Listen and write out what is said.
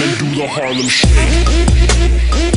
and do the Harlem Shake.